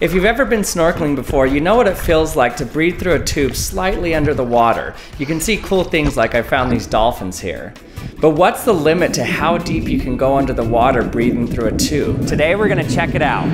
If you've ever been snorkeling before, you know what it feels like to breathe through a tube slightly under the water. You can see cool things like I found these dolphins here. But what's the limit to how deep you can go under the water breathing through a tube? Today we're gonna check it out.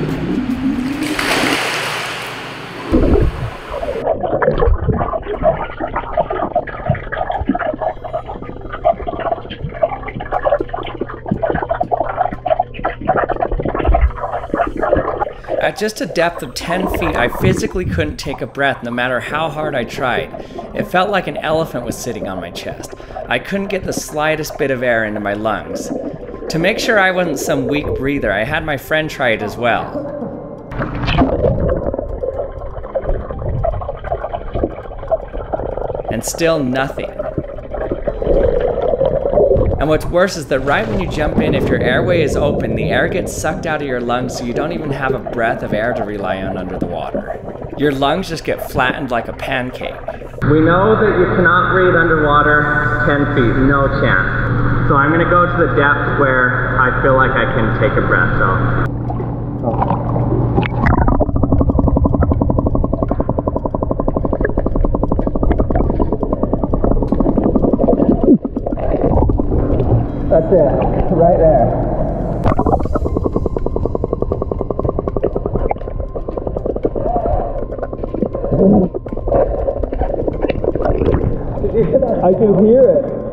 At just a depth of 10 feet, I physically couldn't take a breath no matter how hard I tried. It felt like an elephant was sitting on my chest. I couldn't get the slightest bit of air into my lungs. To make sure I wasn't some weak breather, I had my friend try it as well. And still nothing. And what's worse is that right when you jump in, if your airway is open, the air gets sucked out of your lungs so you don't even have a breath of air to rely on under the water. Your lungs just get flattened like a pancake. We know that you cannot breathe underwater 10 feet, no chance. So I'm gonna go to the depth where I feel like I can take a breath, so. It, right there. I can hear it.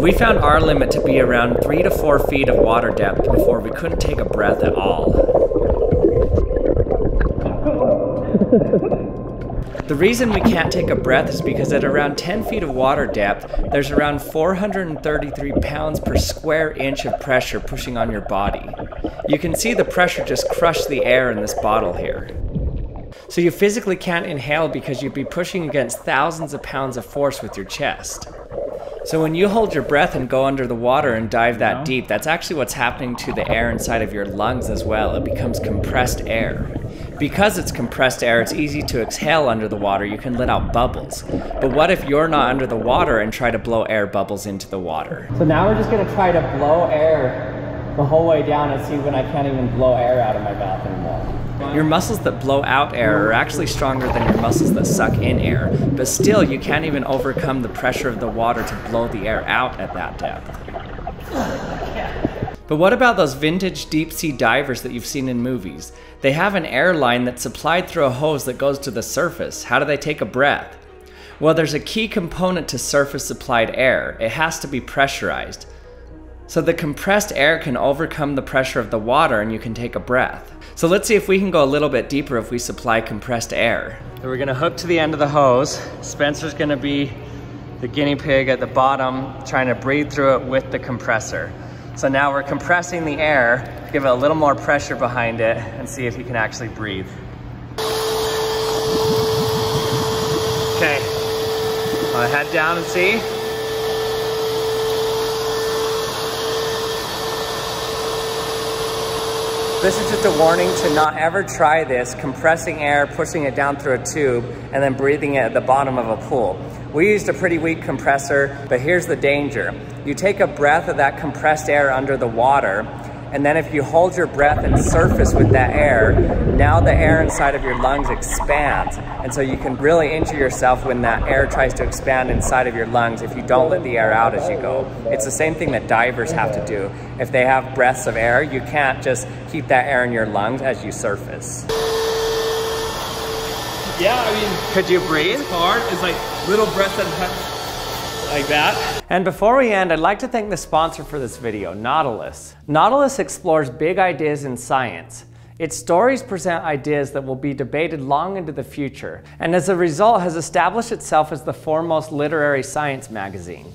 We found our limit to be around three to four feet of water depth before we couldn't take a breath at all. The reason we can't take a breath is because at around 10 feet of water depth, there's around 433 pounds per square inch of pressure pushing on your body. You can see the pressure just crush the air in this bottle here. So you physically can't inhale because you'd be pushing against thousands of pounds of force with your chest. So when you hold your breath and go under the water and dive that deep, that's actually what's happening to the air inside of your lungs as well. It becomes compressed air. Because it's compressed air, it's easy to exhale under the water. You can let out bubbles. But what if you're not under the water and try to blow air bubbles into the water? So now we're just gonna try to blow air the whole way down and see when I can't even blow air out of my mouth anymore. Your muscles that blow out air are actually stronger than your muscles that suck in air, but still you can't even overcome the pressure of the water to blow the air out at that depth. But what about those vintage deep sea divers that you've seen in movies? They have an air line that's supplied through a hose that goes to the surface. How do they take a breath? Well, there's a key component to surface supplied air. It has to be pressurized. So the compressed air can overcome the pressure of the water and you can take a breath. So let's see if we can go a little bit deeper if we supply compressed air. So we're gonna hook to the end of the hose. Spencer's gonna be the guinea pig at the bottom trying to breathe through it with the compressor. So now we're compressing the air, give it a little more pressure behind it and see if he can actually breathe. Okay, I'll head down and see. This is just a warning to not ever try this, compressing air, pushing it down through a tube, and then breathing it at the bottom of a pool. We used a pretty weak compressor, but here's the danger. You take a breath of that compressed air under the water, and then if you hold your breath and surface with that air, now the air inside of your lungs expands. And so you can really injure yourself when that air tries to expand inside of your lungs if you don't let the air out as you go. It's the same thing that divers have to do. If they have breaths of air, you can't just keep that air in your lungs as you surface. Yeah, I mean, Could you breathe? It's hard. It's like little breaths at a time. Like that. And before we end, I'd like to thank the sponsor for this video, Nautilus. Nautilus explores big ideas in science. Its stories present ideas that will be debated long into the future, and as a result has established itself as the foremost literary science magazine.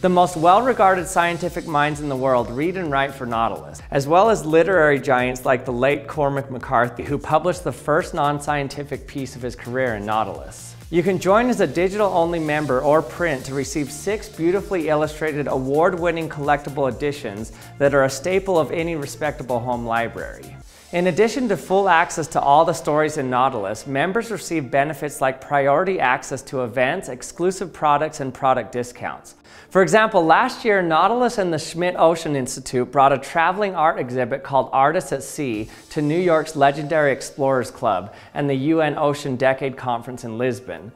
The most well-regarded scientific minds in the world read and write for Nautilus, as well as literary giants like the late Cormac McCarthy, who published the first non-scientific piece of his career in Nautilus. You can join as a digital-only member or print to receive six beautifully illustrated award-winning collectible editions that are a staple of any respectable home library. In addition to full access to all the stories in Nautilus, members receive benefits like priority access to events, exclusive products, and product discounts. For example, last year, Nautilus and the Schmidt Ocean Institute brought a traveling art exhibit called Artists at Sea to New York's legendary Explorers Club and the UN Ocean Decade Conference in Lisbon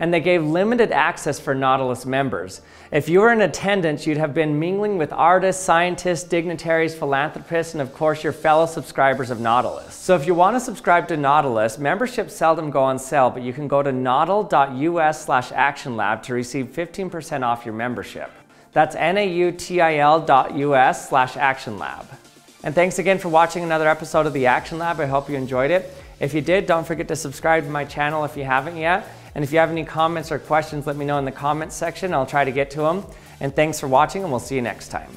and they gave limited access for Nautilus members. If you were in attendance, you'd have been mingling with artists, scientists, dignitaries, philanthropists, and of course your fellow subscribers of Nautilus. So if you want to subscribe to Nautilus, memberships seldom go on sale, but you can go to nautil.us slash actionlab to receive 15% off your membership. That's nautil.us slash actionlab. And thanks again for watching another episode of the Action Lab. I hope you enjoyed it. If you did, don't forget to subscribe to my channel if you haven't yet. And if you have any comments or questions, let me know in the comments section. I'll try to get to them. And thanks for watching, and we'll see you next time.